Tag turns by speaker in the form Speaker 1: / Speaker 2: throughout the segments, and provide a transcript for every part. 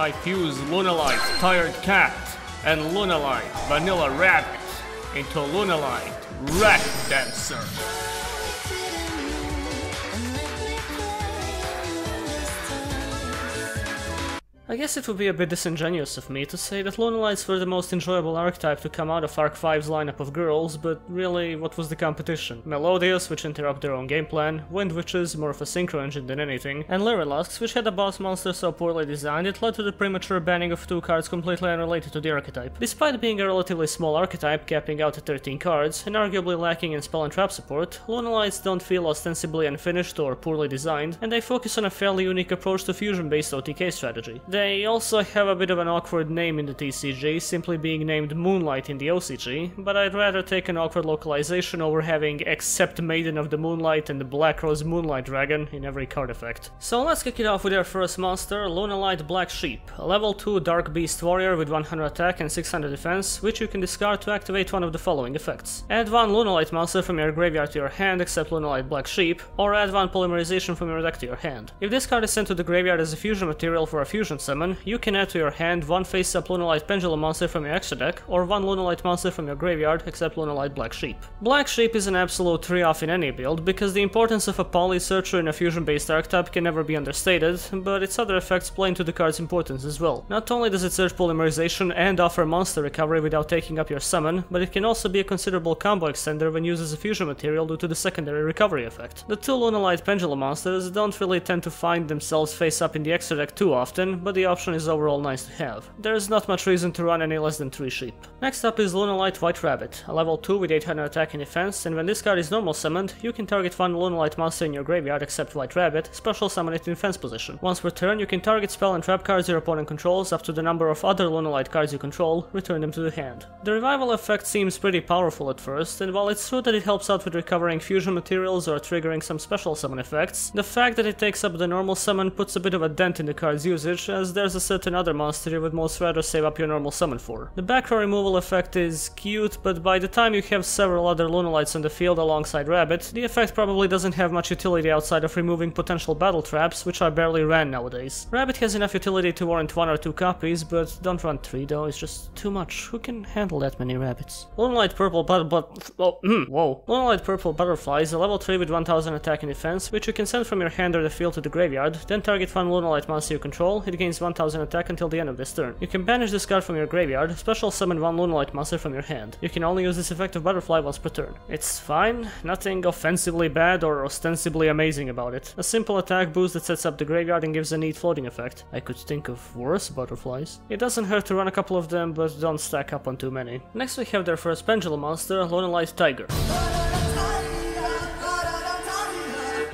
Speaker 1: I fuse Lunalight Tired Cat and Lunalight Vanilla Rabbit into Lunalight Rat Dancer. I guess it would be a bit disingenuous of me to say that Lunalights were the most enjoyable archetype to come out of Arc 5's lineup of girls, but really, what was the competition? Melodious, which interrupt their own game plan, Wind Witches, more of a synchro engine than anything, and Lyrilusks, which had a boss monster so poorly designed it led to the premature banning of two cards completely unrelated to the archetype. Despite being a relatively small archetype, capping out at 13 cards, and arguably lacking in spell and trap support, Lunalights don't feel ostensibly unfinished or poorly designed, and they focus on a fairly unique approach to fusion-based OTK strategy. Also have a bit of an awkward name in the TCG, simply being named Moonlight in the OCG, but I'd rather take an awkward localization over having Except Maiden of the Moonlight and the Black Rose Moonlight Dragon in every card effect. So let's kick it off with our first monster, Lunalight Black Sheep, a level 2 Dark Beast Warrior with 100 attack and 600 defense, which you can discard to activate one of the following effects. Add one Lunalight monster from your graveyard to your hand except Lunalight Black Sheep, or add one Polymerization from your deck to your hand. If this card is sent to the graveyard as a fusion material for a fusion summon, you can add to your hand one face-up Lunalight Pendulum monster from your extra deck, or one Lunalight monster from your graveyard, except Lunalight Black Sheep. Black Sheep is an absolute 3-off in any build, because the importance of a poly searcher in a fusion-based archetype can never be understated, but its other effects play into the card's importance as well. Not only does it search polymerization and offer monster recovery without taking up your summon, but it can also be a considerable combo extender when used as a fusion material due to the secondary recovery effect. The two Lunalight Pendulum monsters don't really tend to find themselves face up in the extra deck too often, but the option is overall nice to have. There's not much reason to run any less than 3 sheep. Next up is Lunalight White Rabbit, a level 2 with 800 attack and defense, and when this card is normal summoned, you can target one Lunalight monster in your graveyard except White Rabbit, special summon it in defense position. Once per turn, you can target spell and trap cards your opponent controls up to the number of other Lunalight cards you control, return them to the hand. The revival effect seems pretty powerful at first, and while it's true that it helps out with recovering fusion materials or triggering some special summon effects, the fact that it takes up the normal summon puts a bit of a dent in the card's usage, as there's a certain other monster you would most rather save up your normal summon for. The back row removal effect is cute, but by the time you have several other Lunalights on the field alongside Rabbit, the effect probably doesn't have much utility outside of removing potential battle traps, which are barely ran nowadays. Rabbit has enough utility to warrant one or two copies, but don't run three though, it's just too much. Who can handle that many rabbits? Lunalight Purple But but oh, mm, whoa. Lunalight Purple Butterfly is a level 3 with 1000 attack and defense, which you can send from your hand or the field to the graveyard, then target one Lunalight monster you control, it gains 1000 attack until the end of this turn. You can banish this card from your graveyard, special summon one Lunalight monster from your hand. You can only use this effect of Butterfly once per turn. It's fine, nothing offensively bad or ostensibly amazing about it. A simple attack boost that sets up the graveyard and gives a neat floating effect. I could think of worse butterflies. It doesn't hurt to run a couple of them, but don't stack up on too many. Next we have their first Pendulum monster, Lunalight Tiger.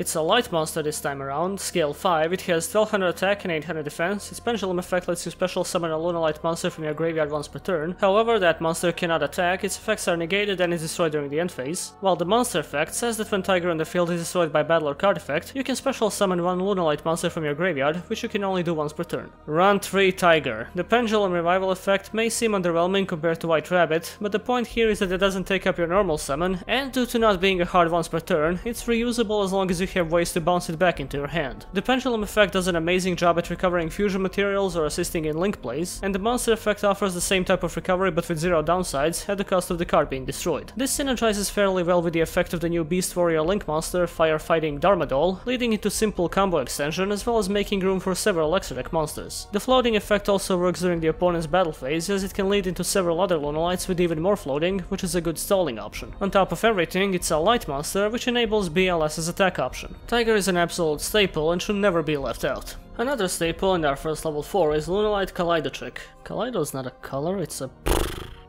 Speaker 1: It's a light monster this time around, scale 5, it has 1200 attack and 800 defense, its pendulum effect lets you special summon a Lunalight monster from your graveyard once per turn, however that monster cannot attack, its effects are negated and is destroyed during the end phase, while the monster effect says that when Tiger on the field is destroyed by battle or card effect, you can special summon one Lunalight monster from your graveyard, which you can only do once per turn. Run 3 Tiger. The pendulum revival effect may seem underwhelming compared to White Rabbit, but the point here is that it doesn't take up your normal summon, and due to not being a hard once per turn, it's reusable as long as you have ways to bounce it back into your hand. The pendulum effect does an amazing job at recovering fusion materials or assisting in link plays, and the monster effect offers the same type of recovery but with zero downsides at the cost of the card being destroyed. This synergizes fairly well with the effect of the new Beast Warrior Link monster, Firefighting Daruma Doll, leading into simple combo extension as well as making room for several extra deck monsters. The floating effect also works during the opponent's battle phase as it can lead into several other Lunalights with even more floating, which is a good stalling option. On top of everything, it's a light monster which enables BLS's attack option. Tiger is an absolute staple and should never be left out. Another staple in our first level 4 is Lunalight Kaleido Chick. Kaleido is not a color, it's a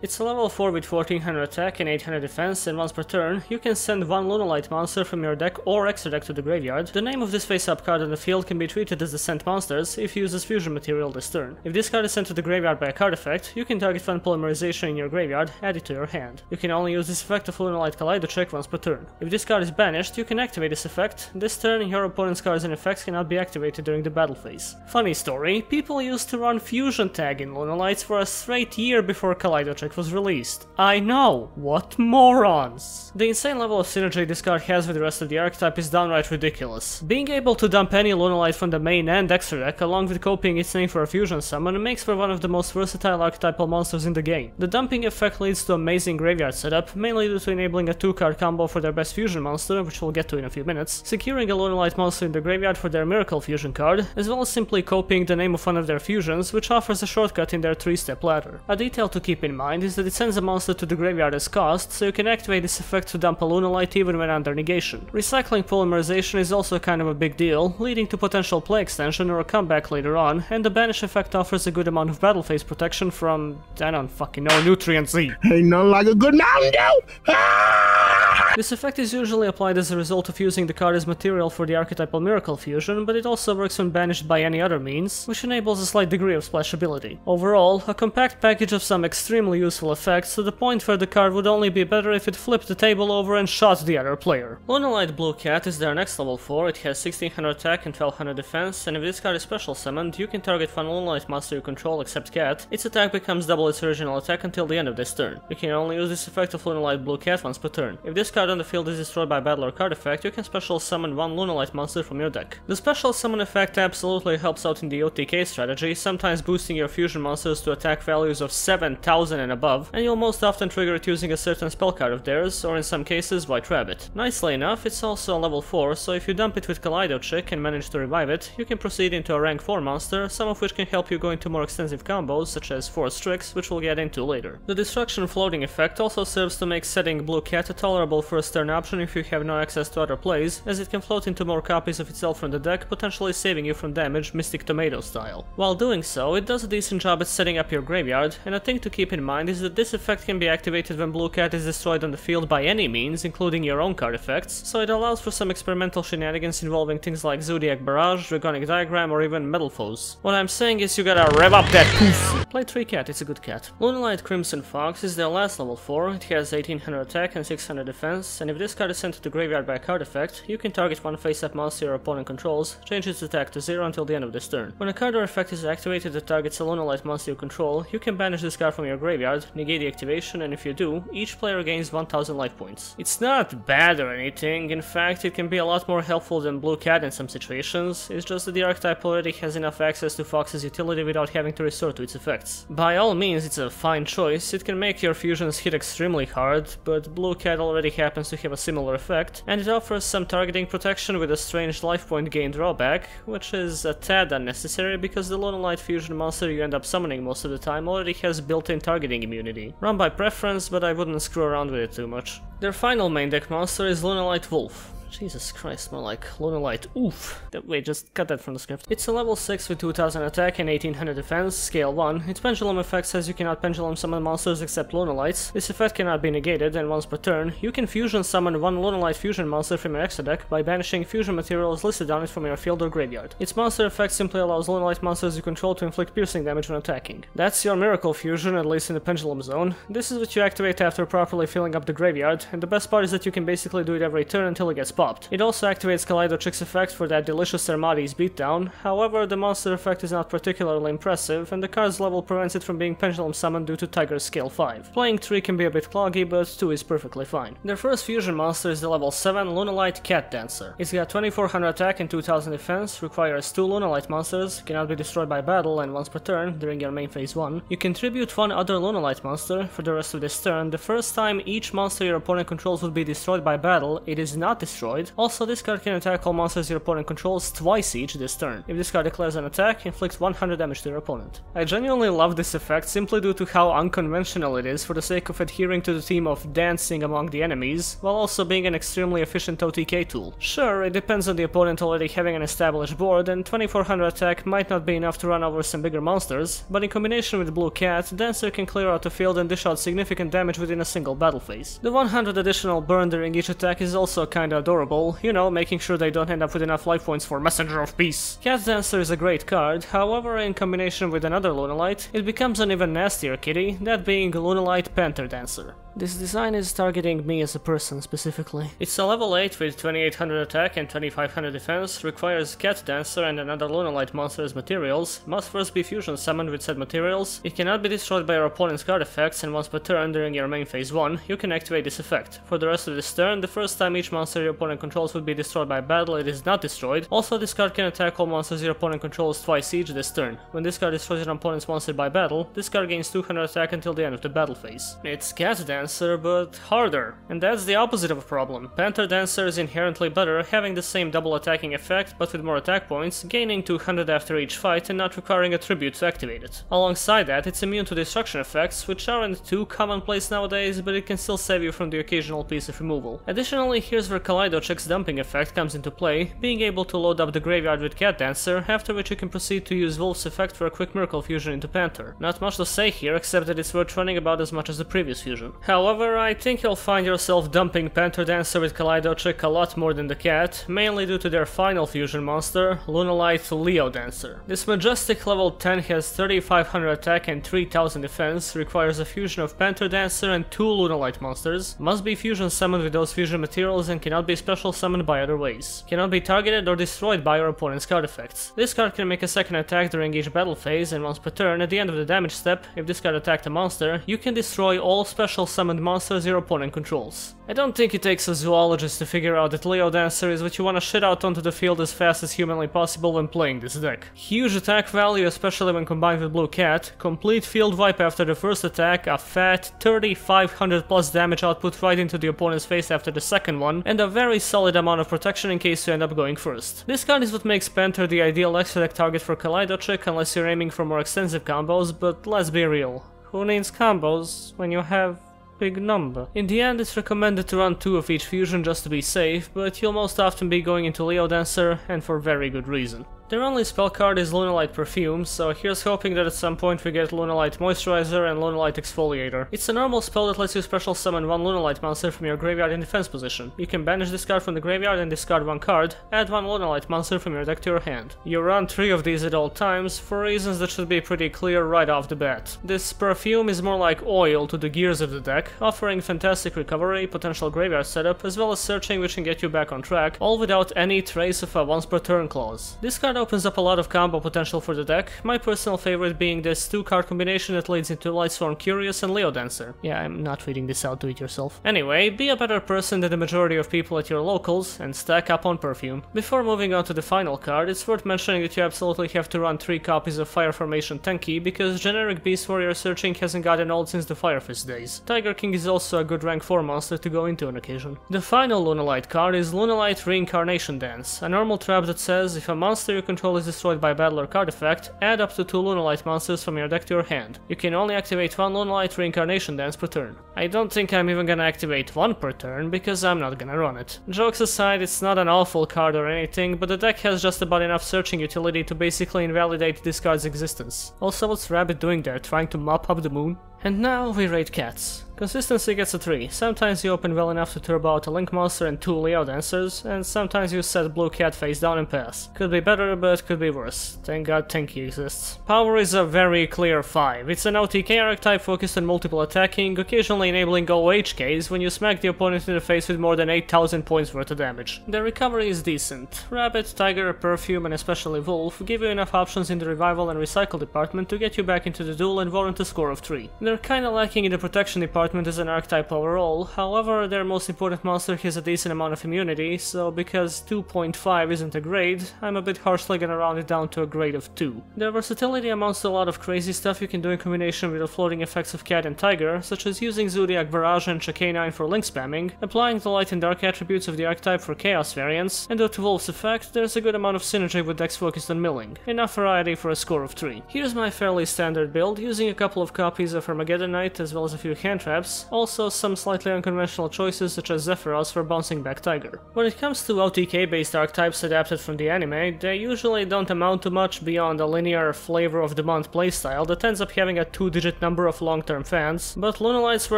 Speaker 1: it's a level 4 with 1400 attack and 800 defense, and once per turn, you can send one Lunalight monster from your deck or extra deck to the graveyard. The name of this face-up card on the field can be treated as the sent monsters if you as fusion material this turn. If this card is sent to the graveyard by a card effect, you can target one polymerization in your graveyard, add it to your hand. You can only use this effect of Lunalight Kaleido Chick once per turn. If this card is banished, you can activate this effect. This turn, your opponent's cards and effects cannot be activated during the battle phase. Funny story, people used to run fusion tag in Lunalights for a straight year before Kaleido Chick was released. I know, what morons! The insane level of synergy this card has with the rest of the archetype is downright ridiculous. Being able to dump any Lunalight from the main and extra deck, along with copying its name for a fusion summon, makes for one of the most versatile archetypal monsters in the game. The dumping effect leads to amazing graveyard setup, mainly due to enabling a 2-card combo for their best fusion monster, which we'll get to in a few minutes, securing a Lunalight monster in the graveyard for their Miracle Fusion card, as well as simply copying the name of one of their fusions, which offers a shortcut in their 3-step ladder. A detail to keep in mind is that it sends a monster to the graveyard as cost, so you can activate this effect to dump a Lunalight even when under negation. Recycling polymerization is also kind of a big deal, leading to potential play extension or a comeback later on, and the banish effect offers a good amount of battle phase protection from, I don't fucking know, Nutrient Z.
Speaker 2: Ain't nothing like a good Mountain Dew! Ah!
Speaker 1: This effect is usually applied as a result of using the card as material for the archetypal Miracle Fusion, but it also works when banished by any other means, which enables a slight degree of splashability. Overall, a compact package of some extremely useful effects to the point where the card would only be better if it flipped the table over and shot the other player. Lunalight Blue Cat is their next level 4, it has 1600 attack and 1200 defense, and if this card is special summoned, you can target one Lunalight monster you control except Cat, its attack becomes double its original attack until the end of this turn. You can only use this effect of Lunalight Blue Cat once per turn. If this card on the field is destroyed by battle or card effect, you can special summon one Lunalight monster from your deck. The special summon effect absolutely helps out in the OTK strategy, sometimes boosting your fusion monsters to attack values of 7000 and above, and you'll most often trigger it using a certain spell card of theirs, or in some cases White Rabbit. Nicely enough, it's also a level 4, so if you dump it with Kaleido Chick and manage to revive it, you can proceed into a rank 4 monster, some of which can help you go into more extensive combos, such as Force Tricks, which we'll get into later. The Destruction Floating effect also serves to make setting Blue Cat a tolerable first turn option if you have no access to other plays, as it can float into more copies of itself from the deck, potentially saving you from damage Mystic Tomato style. While doing so, it does a decent job at setting up your graveyard, and a thing to keep in mind is that this effect can be activated when Blue Cat is destroyed on the field by any means, including your own card effects, so it allows for some experimental shenanigans involving things like Zoodiac Barrage, Dragonic Diagram, or even Metal Foes. What I'm saying is you gotta rev up that pussy! Play 3 cat, it's a good cat. Lunalight Crimson Fox is their last level 4, it has 1800 attack and 600 defense, and if this card is sent to the graveyard by a card effect, you can target one face-up monster your opponent controls, change its attack to 0 until the end of this turn. When a card or effect is activated that targets a Lunalight monster you control, you can banish this card from your graveyard, negate the activation, and if you do, each player gains 1000 life points. It's not bad or anything, in fact it can be a lot more helpful than Blue Cat in some situations, it's just that the archetype already has enough access to Fox's utility without having to resort to its effects. By all means it's a fine choice, it can make your fusions hit extremely hard, but Blue Cat already happens to have a similar effect, and it offers some targeting protection with a strange life point gain drawback, which is a tad unnecessary because the Lunalight fusion monster you end up summoning most of the time already has built-in targeting immunity. Run by preference, but I wouldn't screw around with it too much. Their final main deck monster is Lunalight Wolf. Jesus Christ, more like Lunalight. Oof. Wait, just cut that from the script. It's a level 6 with 2000 attack and 1800 defense, scale 1. Its pendulum effect says you cannot pendulum summon monsters except Lunalights. This effect cannot be negated, and once per turn, you can fusion summon one Lunalight fusion monster from your extra deck by banishing fusion materials listed on it from your field or graveyard. Its monster effect simply allows Lunalight monsters you control to inflict piercing damage when attacking. That's your Miracle Fusion, at least in the pendulum zone. This is what you activate after properly filling up the graveyard, and the best part is that you can basically do it every turn until it gets popped. It also activates Kaleido Chick's effect for that delicious Armades beatdown, however the monster effect is not particularly impressive, and the card's level prevents it from being pendulum summoned due to Tiger's scale 5. Playing 3 can be a bit cloggy, but 2 is perfectly fine. Their first fusion monster is the level 7 Lunalight Cat Dancer. It's got 2400 attack and 2000 defense, requires 2 Lunalight monsters, cannot be destroyed by battle, and once per turn, during your main phase 1, you contribute one other Lunalight monster for the rest of this turn. The first time each monster your opponent controls would be destroyed by battle, it is not destroyed. Also, this card can attack all monsters your opponent controls twice each this turn. If this card declares an attack, inflicts 100 damage to your opponent. I genuinely love this effect simply due to how unconventional it is for the sake of adhering to the theme of dancing among the enemies, while also being an extremely efficient OTK tool. Sure, it depends on the opponent already having an established board, and 2400 attack might not be enough to run over some bigger monsters, but in combination with Blue Cat, Dancer can clear out the field and dish out significant damage within a single battle phase. The 100 additional burn during each attack is also kinda adorable, you know, making sure they don't end up with enough life points for Messenger of Peace. Cat Dancer is a great card, however in combination with another Lunalight, it becomes an even nastier kitty, that being Lunalight Panther Dancer. This design is targeting me as a person specifically. It's a level 8 with 2800 attack and 2500 defense, requires Cat Dancer and another Lunalight monster as materials, must first be fusion summoned with said materials, it cannot be destroyed by your opponent's card effects and once per turn during your main phase 1, you can activate this effect. For the rest of this turn, the first time each monster your opponent controls would be destroyed by battle, it is not destroyed. Also, this card can attack all monsters your opponent controls twice each this turn. When this card destroys your opponent's monster by battle, this card gains 200 attack until the end of the battle phase. It's Cat Dancer, but harder. And that's the opposite of a problem. Panther Dancer is inherently better, having the same double attacking effect, but with more attack points, gaining 200 after each fight and not requiring a tribute to activate it. Alongside that, it's immune to destruction effects, which aren't too commonplace nowadays, but it can still save you from the occasional piece of removal. Additionally, here's where Kaleido Chick's dumping effect comes into play, being able to load up the graveyard with Cat Dancer, after which you can proceed to use Wolf's effect for a quick Miracle Fusion into Panther. Not much to say here, except that it's worth running about as much as the previous fusion. However, I think you'll find yourself dumping Panther Dancer with Kaleido Chick a lot more than the cat, mainly due to their final fusion monster, Lunalight Leo Dancer. This majestic level 10 has 3500 attack and 3000 defense, requires a fusion of Panther Dancer and two Lunalight monsters, must be fusion summoned with those fusion materials and cannot be special summoned by other ways. Cannot be targeted or destroyed by your opponent's card effects. This card can make a second attack during each battle phase and once per turn, at the end of the damage step, if this card attacked a monster, you can destroy all special summoned monsters your opponent controls. I don't think it takes a zoologist to figure out that Leo Dancer is what you want to shit out onto the field as fast as humanly possible when playing this deck. Huge attack value, especially when combined with Blue Cat, complete field wipe after the first attack, a fat 3500 plus damage output right into the opponent's face after the second one, and a very solid amount of protection in case you end up going first. This card is what makes Panther the ideal extra deck target for Kaleido Chick unless you're aiming for more extensive combos, but let's be real. Who needs combos when you have big number. In the end, it's recommended to run two of each fusion just to be safe, but you'll most often be going into Leo Dancer, and for very good reason. Their only spell card is Lunalight Perfume, so here's hoping that at some point we get Lunalight Moisturizer and Lunalight Exfoliator. It's a normal spell that lets you special summon one Lunalight monster from your graveyard in defense position. You can banish this card from the graveyard and discard one card, add one Lunalight monster from your deck to your hand. You run three of these at all times, for reasons that should be pretty clear right off the bat. This perfume is more like oil to the gears of the deck, offering fantastic recovery, potential graveyard setup, as well as searching which can get you back on track, all without any trace of a once per turn clause. This card opens up a lot of combo potential for the deck, my personal favorite being this two card combination that leads into Lightsworn Curious and Leo Dancer. Yeah, I'm not reading this out, do it yourself. Anyway, be a better person than the majority of people at your locals and stack up on perfume. Before moving on to the final card, it's worth mentioning that you absolutely have to run 3 copies of Fire Formation Tenki because generic Beast Warrior searching hasn't gotten old since the Fire Fist days. Tiger King is also a good rank 4 monster to go into on occasion. The final Lunalight card is Lunalight Reincarnation Dance, a normal trap that says if a monster you control is destroyed by battle or card effect, add up to two Lunalight monsters from your deck to your hand. You can only activate one Lunalight Reincarnation Dance per turn. I don't think I'm even gonna activate one per turn, because I'm not gonna run it. Jokes aside, it's not an awful card or anything, but the deck has just about enough searching utility to basically invalidate this card's existence. Also, what's Rabbit doing there, trying to mop up the moon? And now we rate cats. Consistency gets a 3. Sometimes you open well enough to turbo out a Link monster and two Leo dancers, and sometimes you set Blue Cat face down and pass. Could be better, but could be worse. Thank god Tenki exists. Power is a very clear 5. It's an OTK archetype focused on multiple attacking, occasionally enabling OHKs when you smack the opponent in the face with more than 8000 points worth of damage. The recovery is decent. Rabbit, Tiger, Perfume, and especially Wolf give you enough options in the revival and recycle department to get you back into the duel and warrant a score of 3. They're kinda lacking in the protection department as an archetype overall, however their most important monster has a decent amount of immunity, so because 2.5 isn't a grade, I'm a bit harshly gonna round it down to a grade of 2. Their versatility amounts to a lot of crazy stuff you can do in combination with the floating effects of Cat and Tiger, such as using Zoodiac Barrage and Chakanine for link spamming, applying the light and dark attributes of the archetype for chaos variants, and due to Wolf's effect, there's a good amount of synergy with decks focused on milling, enough variety for a score of 3. Here's my fairly standard build, using a couple of copies of Armageddon Knight as well as a few hand traps, also some slightly unconventional choices such as Zephyros for bouncing back Tiger. When it comes to OTK based archetypes adapted from the anime, they usually don't amount to much beyond a linear flavor of the month playstyle that ends up having a two digit number of long term fans, but Lunalights were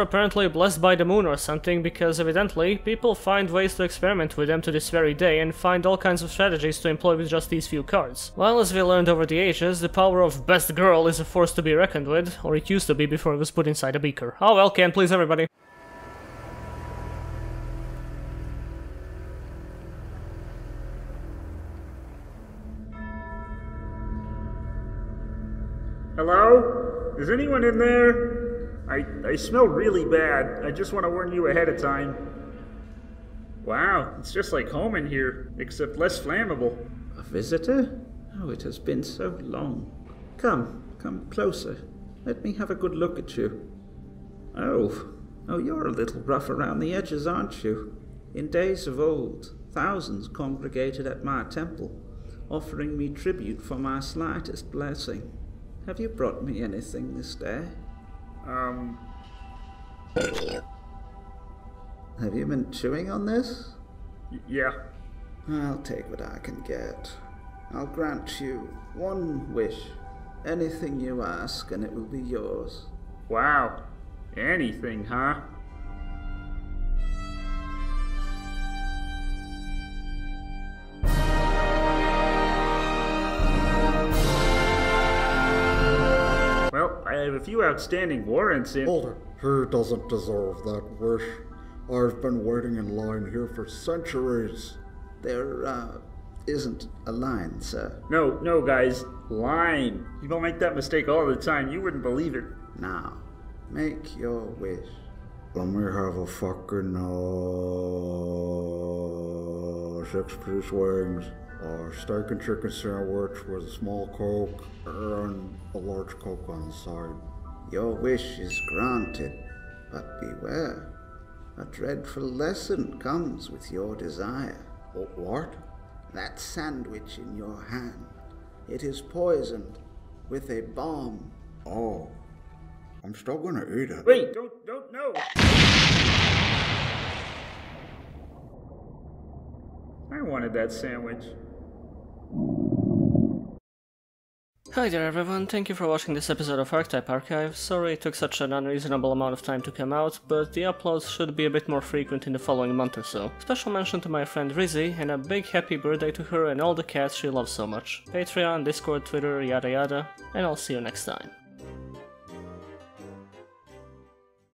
Speaker 1: apparently blessed by the moon or something because evidently people find ways to experiment with them to this very day and find all kinds of strategies to employ with just these few cards. While as we learned over the ages, the power of Best Girl is a force to be reckoned with, or it used to be before it was put inside a beaker. Oh well, can't please everybody.
Speaker 3: Hello? Is anyone in there? I, I smell really bad. I just want to warn you ahead of time. Wow, it's just like home in here, except less flammable.
Speaker 4: A visitor? Oh, it has been so long. Come, come closer. Let me have a good look at you. Oh, oh, you're a little rough around the edges, aren't you? In days of old, thousands congregated at my temple, offering me tribute for my slightest blessing. Have you brought me anything this day?
Speaker 3: Um,
Speaker 4: Have you been chewing on this?
Speaker 3: y- yeah.
Speaker 4: I'll take what I can get. I'll grant you one wish. Anything you ask, and it will be yours.
Speaker 3: Wow. Anything, huh? Well, I have a few outstanding warrants in.
Speaker 5: Hold it. He doesn't deserve that wish. I've been waiting in line here for centuries.
Speaker 4: There, uh, isn't a line, sir.
Speaker 3: No, no, guys. Line. People make that mistake all the time. You wouldn't believe it.
Speaker 4: Now, make your wish.
Speaker 5: Let me have a fucking, uh, six piece wings, a steak and chicken sandwich with a small Coke, and a large Coke on the side.
Speaker 4: Your wish is granted, but beware. A dreadful lesson comes with your desire.
Speaker 5: What?
Speaker 4: That sandwich in your hand. It is poisoned with a bomb.
Speaker 5: Oh. I'm still gonna eat it.
Speaker 3: Wait, don't, don't, no. I wanted that sandwich.
Speaker 1: Hi there everyone, thank you for watching this episode of Archetype Archive. Sorry it took such an unreasonable amount of time to come out, but the uploads should be a bit more frequent in the following month or so. Special mention to my friend Rizzy, and a big happy birthday to her and all the cats she loves so much. Patreon, Discord, Twitter, yada yada, and I'll see you next time.